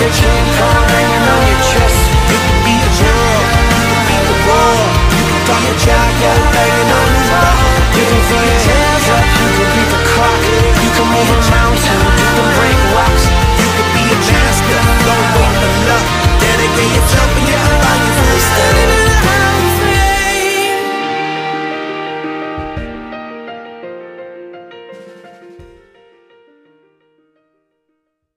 You can be the world, you can be the world You can be a banging on the wall You can you be the clock. You can move a mountain, you can break rocks. You be a master, luck. Dedicate